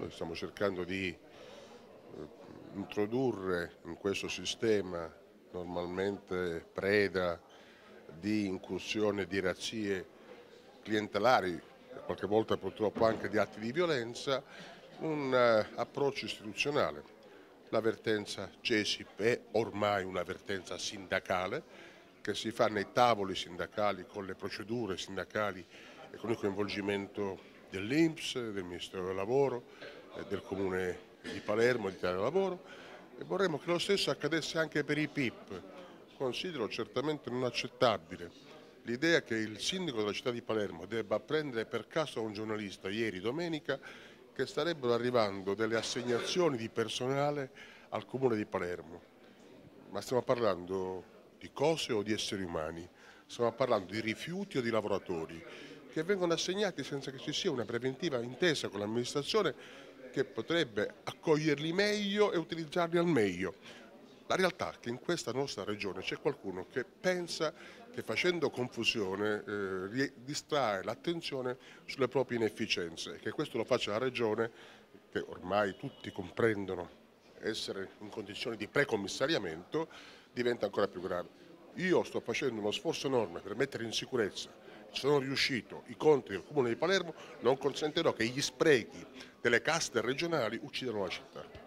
Noi stiamo cercando di eh, introdurre in questo sistema normalmente preda di incursione di razzie clientelari, qualche volta purtroppo anche di atti di violenza, un uh, approccio istituzionale. L'avvertenza CESIP è ormai un'avvertenza sindacale che si fa nei tavoli sindacali con le procedure sindacali e con il coinvolgimento dell'Inps, del Ministero del Lavoro, del Comune di Palermo, di Italia del Lavoro e vorremmo che lo stesso accadesse anche per i PIP. Considero certamente non accettabile l'idea che il sindaco della città di Palermo debba prendere per caso un giornalista ieri domenica che starebbero arrivando delle assegnazioni di personale al comune di Palermo. Ma stiamo parlando di cose o di esseri umani, stiamo parlando di rifiuti o di lavoratori che vengono assegnati senza che ci sia una preventiva intesa con l'amministrazione che potrebbe accoglierli meglio e utilizzarli al meglio. La realtà è che in questa nostra regione c'è qualcuno che pensa che facendo confusione eh, distrae l'attenzione sulle proprie inefficienze e che questo lo faccia la regione che ormai tutti comprendono essere in condizioni di precommissariamento diventa ancora più grave. Io sto facendo uno sforzo enorme per mettere in sicurezza sono riuscito, i conti del Comune di Palermo, non consentirò che gli sprechi delle caste regionali uccidano la città.